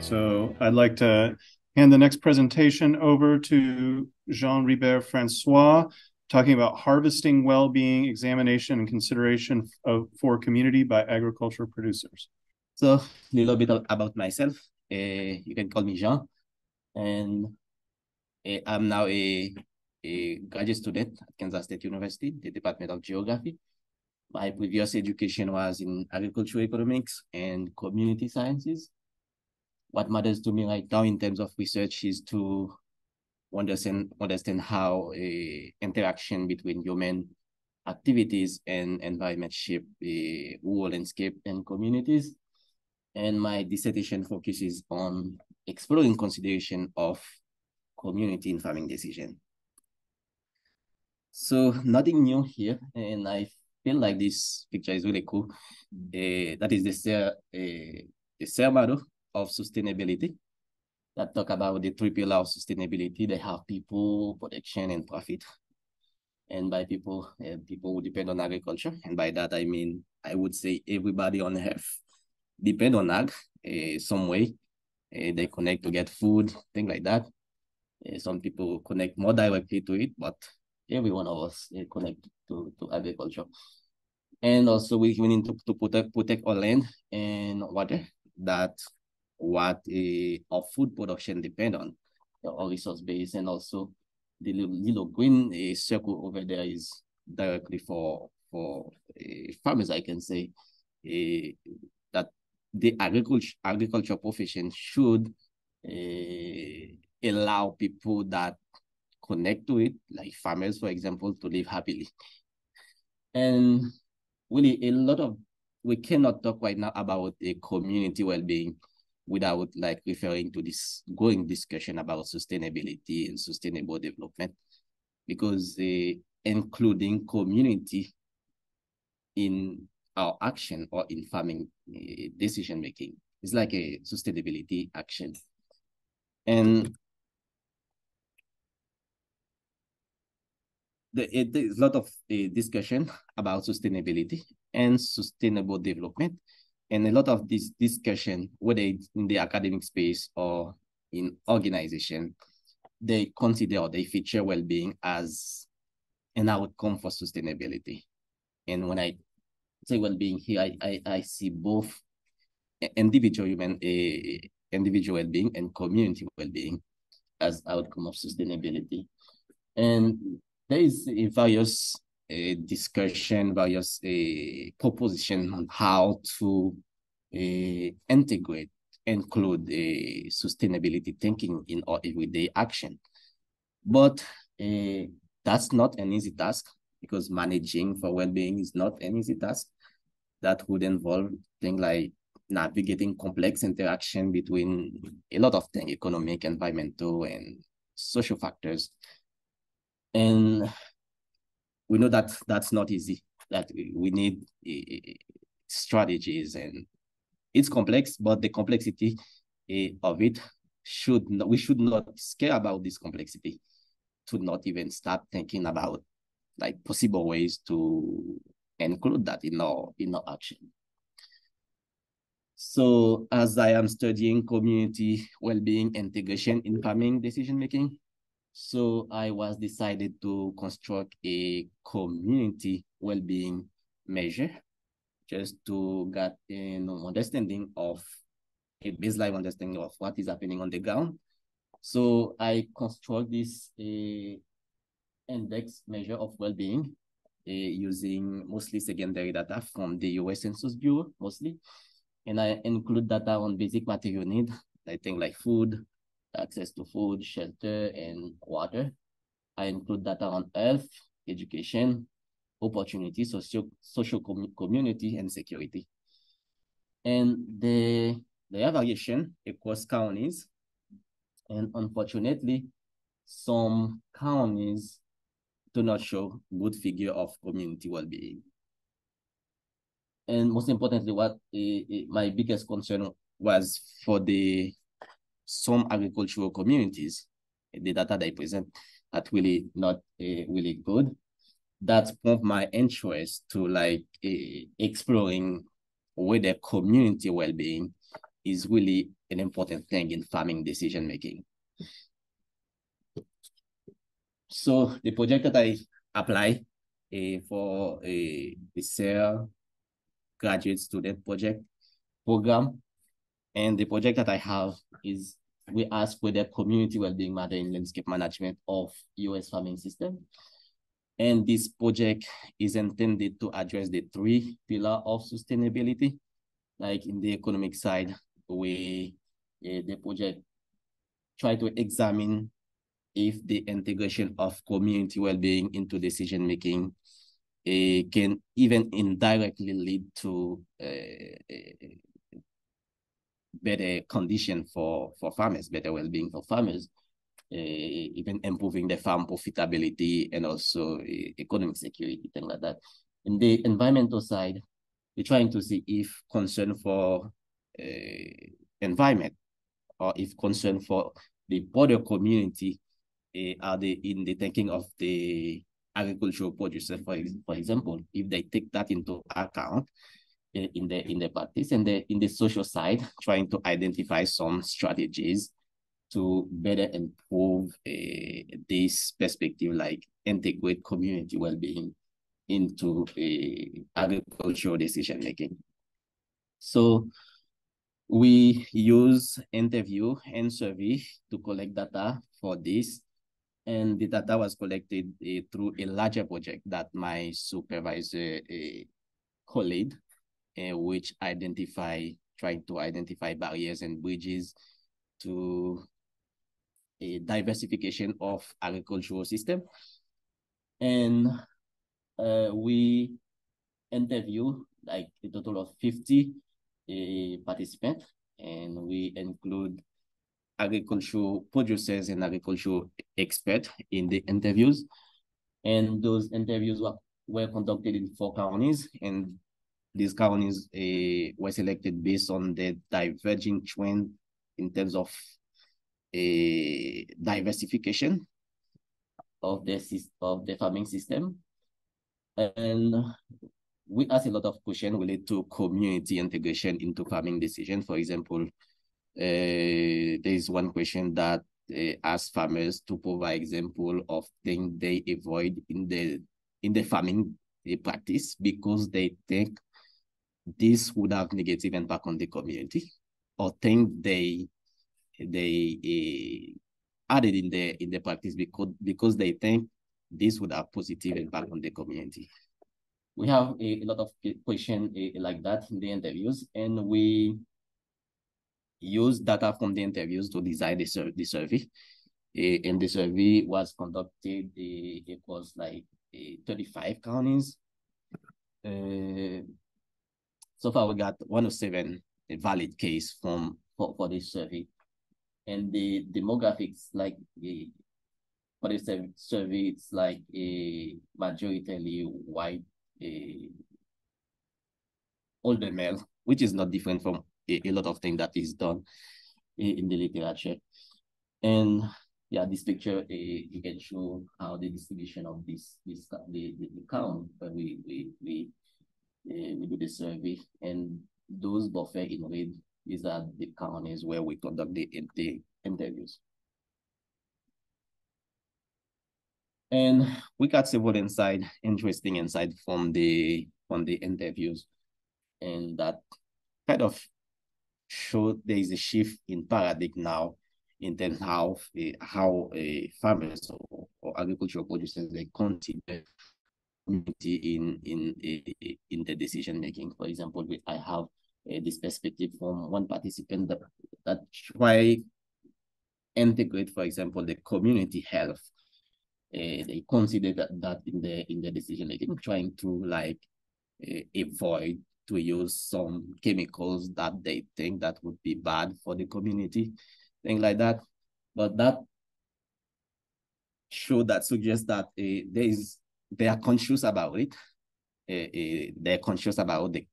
So I'd like to hand the next presentation over to Jean Ribert Francois, talking about harvesting well-being, examination, and consideration of, for community by agricultural producers. So a little bit about myself. Uh, you can call me Jean, and uh, I'm now a, a graduate student at Kansas State University, the Department of Geography. My previous education was in agricultural economics and community sciences what matters to me right now in terms of research is to understand understand how a interaction between human activities and environment shape the rural landscape and communities. And my dissertation focuses on exploring consideration of community in farming decision. So nothing new here, and I feel like this picture is really cool. Uh, that is the, uh, the SARE model of sustainability that talk about the three pillars of sustainability. They have people, protection, and profit. And by people, uh, people who depend on agriculture. And by that, I mean, I would say everybody on earth depend on ag uh, some way. Uh, they connect to get food, things like that. Uh, some people connect more directly to it, but every one of us uh, connect to, to agriculture. And also we, we need to, to protect, protect our land and water that what eh, a, our food production depend on, our resource base, and also the little, little green a circle over there is directly for for uh, farmers, I can say, that the agriculture agriculture profession should allow people that connect to it, like farmers, for example, to live happily. And really, a lot of we cannot talk right now about a community well-being without like referring to this growing discussion about sustainability and sustainable development because uh, including community in our action or in farming uh, decision making. Is like a sustainability action. And the, it, there's a lot of uh, discussion about sustainability and sustainable development and a lot of this discussion, whether it's in the academic space or in organization, they consider or they feature well-being as an outcome for sustainability. And when I say well-being here, I, I, I see both individual human uh, individual well-being and community well-being as outcome of sustainability. And there is various a discussion, various a proposition on how to uh, integrate, include a sustainability thinking in our everyday action. But uh, that's not an easy task because managing for well-being is not an easy task. That would involve things like navigating complex interaction between a lot of things, economic, environmental, and social factors. And we know that that's not easy, that we need uh, strategies and it's complex, but the complexity uh, of it should not, we should not scare about this complexity to not even start thinking about like possible ways to include that in our in our action. So as I am studying community well-being integration in decision making, so I was decided to construct a community well-being measure just to get an understanding of a baseline understanding of what is happening on the ground. So I construct this a index measure of well-being uh, using mostly secondary data from the US Census Bureau, mostly. And I include data on basic material need, I think like food, access to food, shelter, and water. I include data on health, education, opportunity, social, social com community, and security. And the, the variation across counties. And unfortunately, some counties do not show good figure of community well-being. And most importantly, what uh, my biggest concern was for the some agricultural communities, the data they present are really not uh, really good. That's of my interest to like uh, exploring whether community well-being is really an important thing in farming decision making. So the project that I apply uh, for uh, the SARE graduate student project program, and the project that I have is we ask whether community well-being matter in landscape management of US farming system. And this project is intended to address the three pillar of sustainability. Like in the economic side, we uh, the project try to examine if the integration of community well-being into decision making uh, can even indirectly lead to uh, better condition for, for farmers, better well-being for farmers, uh, even improving the farm profitability and also uh, economic security, things like that. In the environmental side, we're trying to see if concern for uh, environment or if concern for the broader community are they in the thinking of the agricultural producers, for, for example, if they take that into account, in the in the practice and the in the social side, trying to identify some strategies to better improve uh, this perspective, like integrate community well-being into uh, agricultural decision making. So we use interview and survey to collect data for this. And the data was collected uh, through a larger project that my supervisor uh, colleague uh, which identify, trying to identify barriers and bridges to a diversification of agricultural system. And uh, we interview like a total of 50 uh, participants, and we include agricultural producers and agricultural experts in the interviews. And those interviews were, were conducted in four counties, and these counties uh, were selected based on the diverging trend in terms of a uh, diversification of the of the farming system. And we ask a lot of questions related to community integration into farming decision. For example, uh, there is one question that uh, asks farmers to provide example of things they avoid in the in the farming practice because they think this would have negative impact on the community or think they they uh, added in the in the practice because because they think this would have positive impact on the community. We have a, a lot of questions uh, like that in the interviews, and we use data from the interviews to design the, sur the survey. Uh, and the survey was conducted, it was like uh, 35 counties. So far, we got one 107 a valid case from for, for this survey. And the demographics, like the for this survey, it's like a majority white, a older male, which is not different from a, a lot of things that is done in the literature. And yeah, this picture uh, you can show how the distribution of this this the, the, the count but we we we uh, we do the survey, and those buffer in red is at the counties where we conduct the, the interviews. And we got several insight, interesting insight from the from the interviews, and that kind of showed there is a shift in paradigm now in terms of how uh, how uh, farmers or, or agricultural producers they consider community in in in the decision making. For example, I have uh, this perspective from one participant that that try integrate, for example, the community health. Uh, they consider that, that in the in the decision making, trying to like uh, avoid to use some chemicals that they think that would be bad for the community, things like that. But that show that suggests that uh, there is they are conscious about it. Uh, uh, they're conscious about the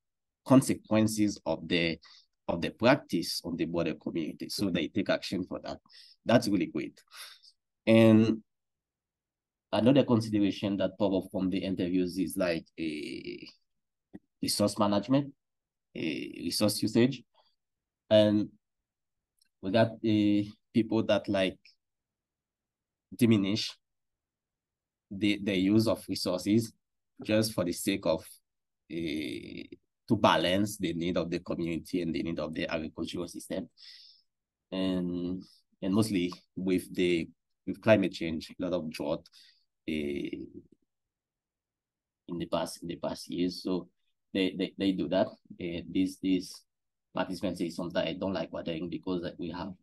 consequences of the of the practice on the border community. So they take action for that. That's really great. And another consideration that pop up from the interviews is like a resource management, a resource usage. And we got uh, people that like diminish the, the use of resources just for the sake of uh, to balance the need of the community and the need of the agricultural system. And and mostly with the with climate change, a lot of drought uh, in the past in the past years. So they they, they do that. Uh, these these participants say sometimes I don't like watering because we have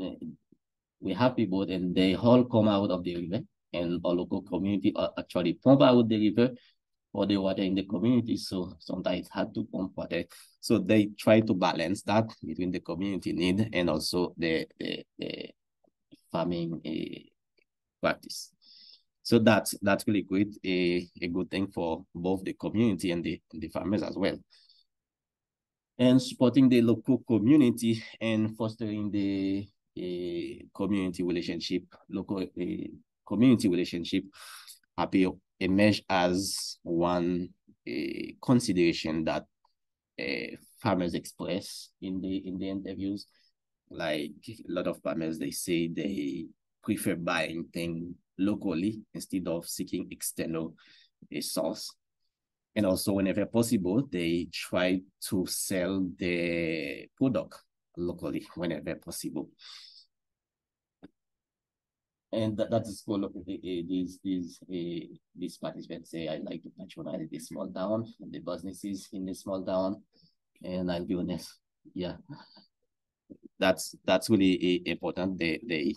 uh, we have people and they all come out of the river and our local community actually pump out the river for the water in the community. So sometimes it's hard to pump water. So they try to balance that between the community need and also the, the, the farming uh, practice. So that's that's really great, a, a good thing for both the community and the, the farmers as well. And supporting the local community and fostering the a community relationship, local a community relationship appear emerge as one a consideration that uh, farmers express in the in the interviews. Like a lot of farmers, they say they prefer buying things locally instead of seeking external a source. And also, whenever possible, they try to sell their product locally whenever possible. And that, that is cool. Uh, these these uh, these participants say I like to patronize the small town, the businesses in the small town, and I'll be honest, yeah, that's that's really important. They they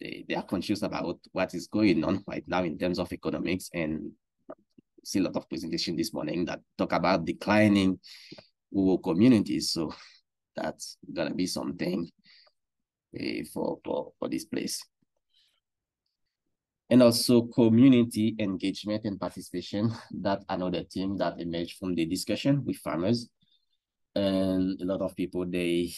they they are conscious about what is going on right now in terms of economics and see a lot of presentation this morning that talk about declining rural communities. So that's gonna be something uh, for, for, for this place. And also community engagement and participation, that another theme that emerged from the discussion with farmers. And a lot of people, they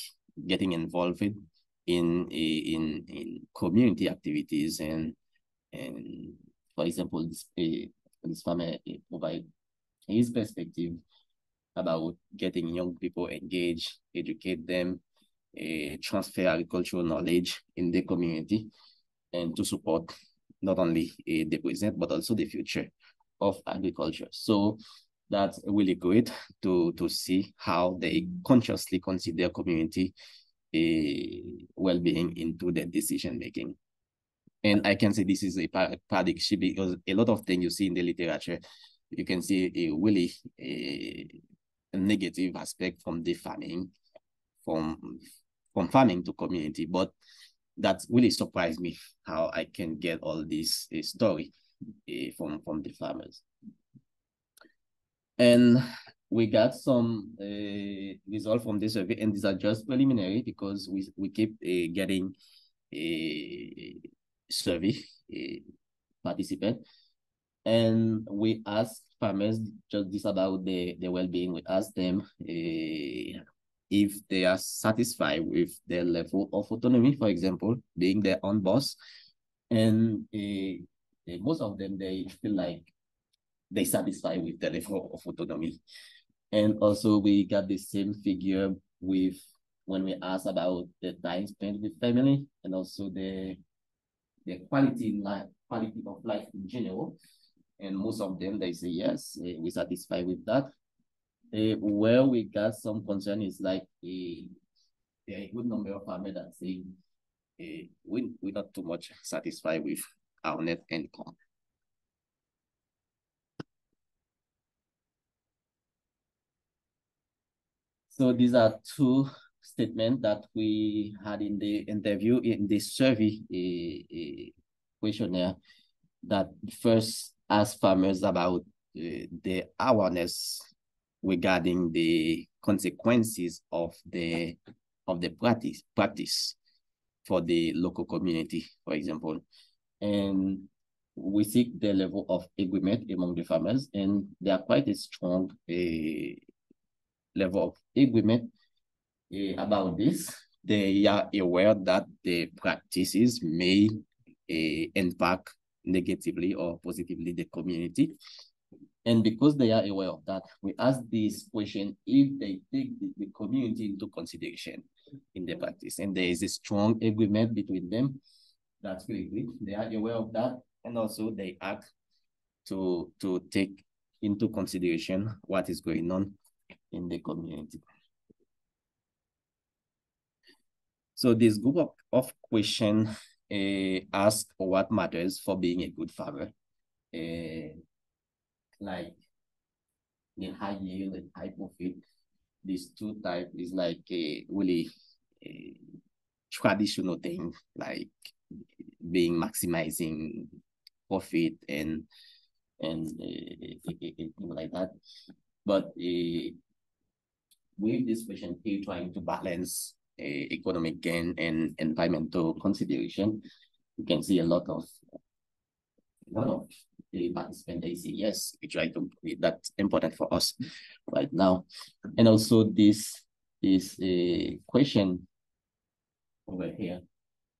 getting involved in, in, in community activities and, and for example, this, this farmer provide his perspective about getting young people engaged, educate them, uh, transfer agricultural knowledge in the community, and to support not only uh, the present but also the future of agriculture. So that's really great to to see how they consciously consider community uh, well-being into their decision making. And I can say this is a paradigm shift because a lot of things you see in the literature, you can see a really a, negative aspect from the farming, from from farming to community. But that really surprised me how I can get all this uh, story uh, from from the farmers. And we got some uh, result from this survey, and these are just preliminary because we we keep uh, getting a survey participant, and we ask farmers just this about the the well being. We ask them uh, if they are satisfied with their level of autonomy, for example, being their own boss. And uh, most of them, they feel like they satisfied with the level of autonomy. And also we got the same figure with when we ask about the time spent with family and also the the quality in life, quality of life in general. And most of them, they say, yes, eh, we satisfied with that. Uh, where we got some concern is like a, a good number of farmers that say uh, we, we're not too much satisfied with our net income. So these are two statements that we had in the interview in this survey a questionnaire that first asked farmers about uh, the awareness regarding the consequences of the of the practice practice for the local community, for example. And we seek the level of agreement among the farmers, and they are quite a strong uh, level of agreement uh, about this. They are aware that the practices may uh, impact negatively or positively the community, and because they are aware of that, we ask this question if they take the, the community into consideration. in the practice. And there is a strong agreement between them. That's good. They are aware of that. And also they act to, to take into consideration what is going on in the community. So this group of, of questions uh, ask what matters for being a good farmer. Uh, like in high yield and high profit, these two type is like a really a traditional thing, like being maximizing profit and and uh, like that. But uh, with this question here, trying to balance economic gain and environmental consideration, you can see a lot of a lot of the participants they say yes, we try to that's important for us right now. And also this is a question over here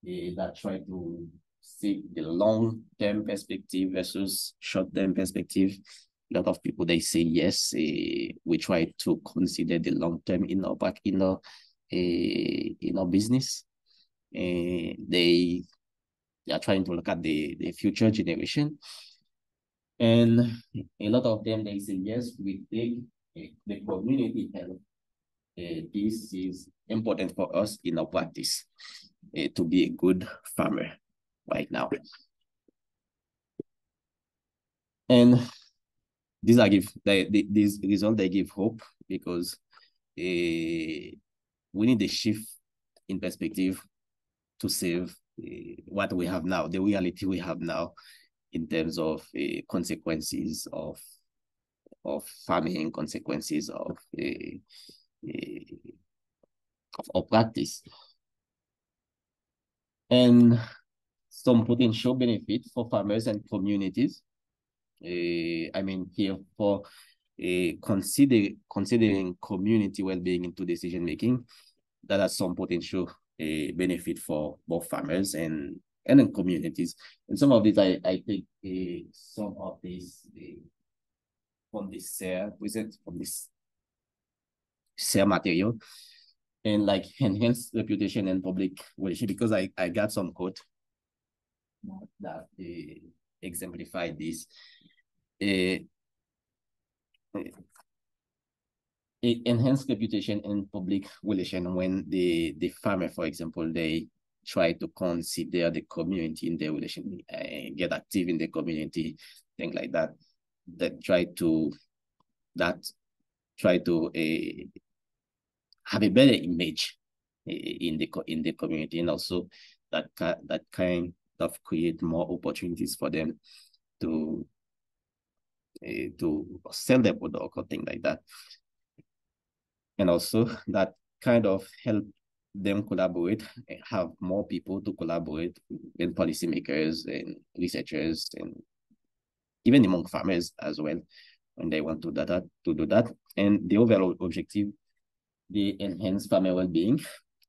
uh, that try to see the long-term perspective versus short-term perspective. A lot of people they say yes. Uh, we try to consider the long-term in our back in our uh, in our business. Uh, they they are trying to look at the the future generation, and a lot of them they say yes. We take uh, the community health. Uh, this is important for us in our practice uh, to be a good farmer right now. And these are give they, these results they give hope because uh, we need a shift in perspective to save uh, what we have now, the reality we have now in terms of uh, consequences of of farming, consequences of uh, of, of practice. And some potential benefit for farmers and communities. Uh, I mean, here for uh, consider considering community well-being into decision making, that has some potential uh, benefit for both farmers and and communities. And some of these, I I think uh, some of these uh, from this uh, present from this share material and like enhance reputation and public relations because I I got some quote that uh, exemplify this. Uh, enhanced reputation and public relation when the the farmer, for example, they try to consider the community in their relation, uh, get active in the community, things like that. That try to that try to uh, have a better image uh, in the in the community, and also that that kind of create more opportunities for them to uh, to sell their product or things like that. And also that kind of help them collaborate, have more people to collaborate with policymakers and researchers and even among farmers as well when they want to, that, to do that. And the overall objective, the enhance farmer well-being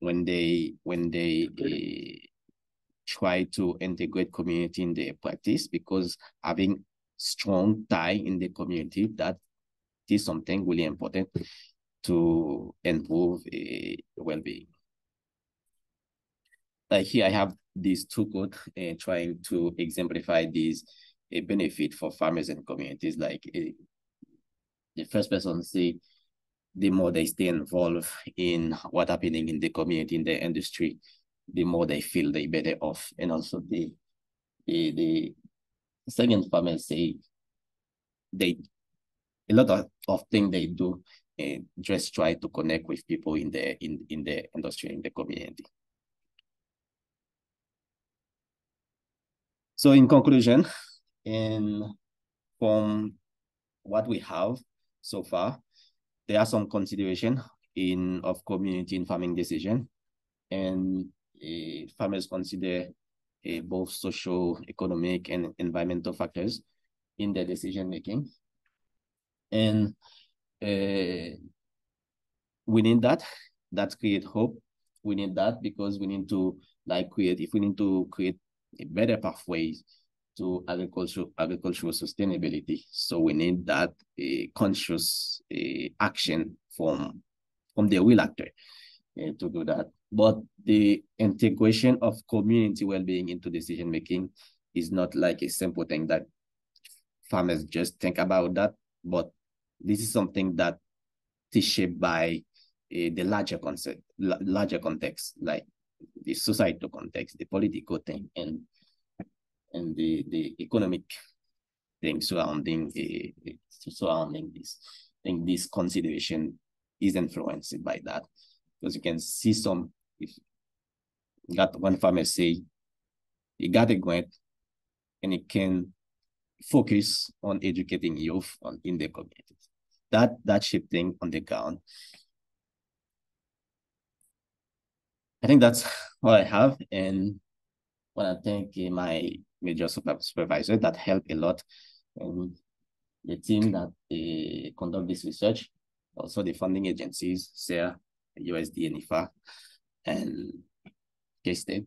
when they when they uh, try to integrate community in their practice because having strong tie in the community that is something really important to improve uh, well-being. Like here, I have these two quotes uh, trying to exemplify these uh, benefit for farmers and communities. Like uh, the first person say, the more they stay involved in what happening in the community, in the industry, the more they feel they better off. And also the the, the second farmers say they a lot of, of things they do uh, just try to connect with people in the in, in the industry, in the community. So in conclusion, and from what we have so far, there are some consideration in of community in farming decision and uh, farmers consider uh, both social, economic, and environmental factors in their decision making. And uh, we need that. That create hope. We need that because we need to like create. If we need to create a better pathways to agricultural agricultural sustainability, so we need that a conscious action from from the real actor to do that. But the integration of community well-being into decision making is not like a simple thing that farmers just think about that, but this is something that is shaped by uh, the larger concept, larger context, like the societal context, the political thing, and and the the economic thing surrounding uh, surrounding this. I think this consideration is influenced by that because you can see some if got one pharmacy, he got a grant and it can focus on educating youth on in the communities. That that shifting on the ground. I think that's all I have. And want to thank uh, my major supervisor that helped a lot. And the team that uh, conduct this research, also the funding agencies, SARE, USD, and IFA, and K-State.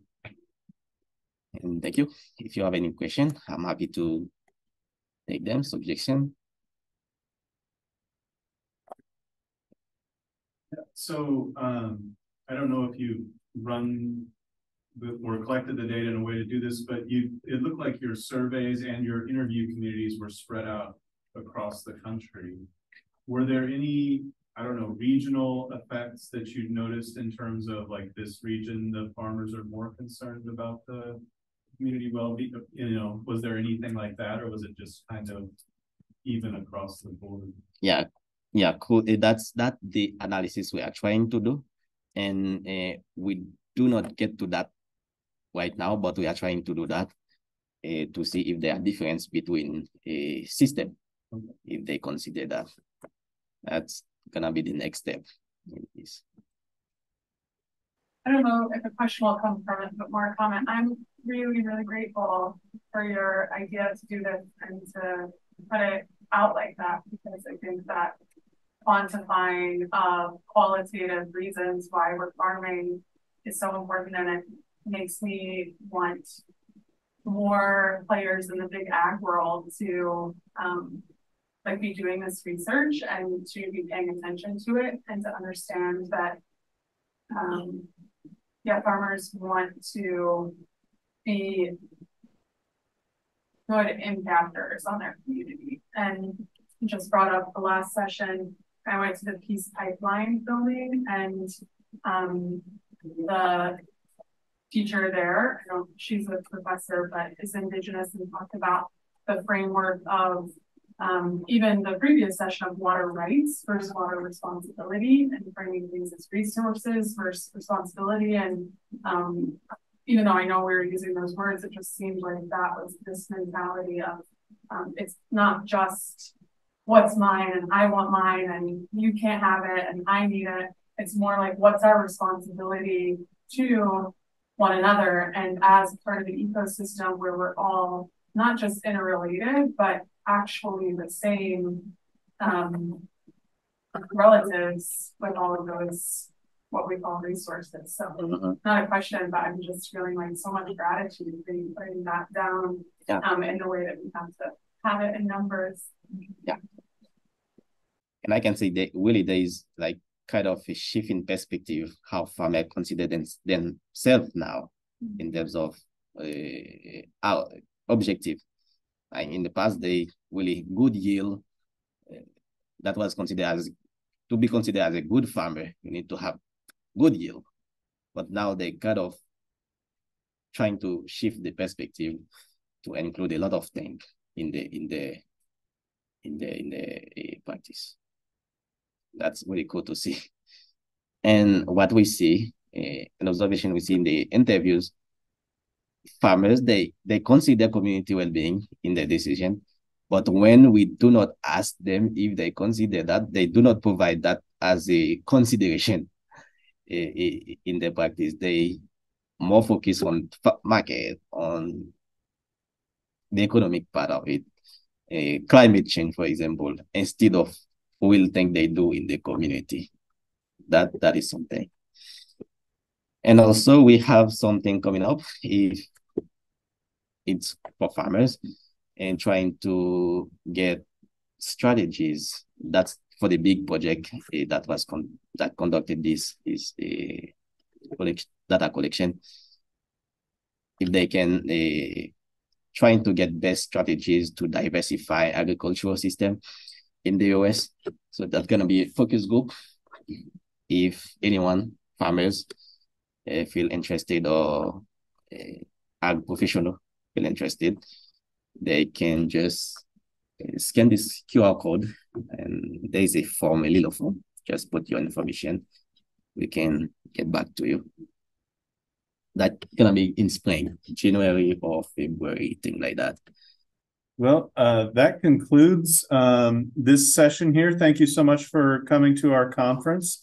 And thank you. If you have any question, I'm happy to take them, subjection. So um, I don't know if you run the, or collected the data in a way to do this, but you it looked like your surveys and your interview communities were spread out across the country. Were there any, I don't know, regional effects that you noticed in terms of like this region, the farmers are more concerned about the community well-being? You know, was there anything like that, or was it just kind of even across the board? Yeah, yeah, cool. Eh, that's that the analysis we are trying to do, and uh, we do not get to that right now, but we are trying to do that uh, to see if there are difference between a system, okay. if they consider that. That's gonna be the next step in this. I don't know if a question will come from it, but more comment. I'm really, really grateful for your idea to do this and to put it out like that because I think that quantifying uh, qualitative reasons why we're farming is so important and it makes me want more players in the big ag world to um, like be doing this research and to be paying attention to it and to understand that um, yeah farmers want to be good impactors on their community. And just brought up the last session I went to the Peace Pipeline building and um, the teacher there, she's a professor, but is indigenous and talked about the framework of um, even the previous session of water rights versus water responsibility and framing things as resources versus responsibility. And um, even though I know we were using those words, it just seemed like that was this mentality of um, it's not just what's mine and I want mine and you can't have it and I need it. It's more like what's our responsibility to one another and as part of an ecosystem where we're all not just interrelated, but actually the same um, relatives with all of those what we call resources. So mm-hmm. not a question, but I'm just feeling like so much gratitude for you putting that down yeah. um, in the way that we have to have it in numbers. Yeah. And I can say that really there is like kind of a shift in perspective how farmers consider them, themselves now mm-hmm. in terms of uh, our objective. In the past, they really good yield uh, that was considered as to be considered as a good farmer, you need to have good yield. But now they kind of trying to shift the perspective to include a lot of things in the in the in the in the uh, practice that's really cool to see. And what we see, uh, an observation we see in the interviews, farmers, they, they consider community well-being in their decision. But when we do not ask them if they consider that, they do not provide that as a consideration in their practice. They more focus on market, on the economic part of it, uh, climate change, for example, instead of will think they do in the community. That that is something. And also we have something coming up if it's for farmers and trying to get strategies. That's for the big project uh, that was con that conducted this is uh, collect data collection. If they can uh, trying to get best strategies to diversify agricultural system in the US. So that's gonna be a focus group. If anyone, farmers, uh, feel interested or uh, ag professional feel interested, they can just uh, scan this QR code and there is a form, a little form. Just put your information. We can get back to you. That gonna be in spring, January or February, thing like that. Well, uh, that concludes um, this session here. Thank you so much for coming to our conference.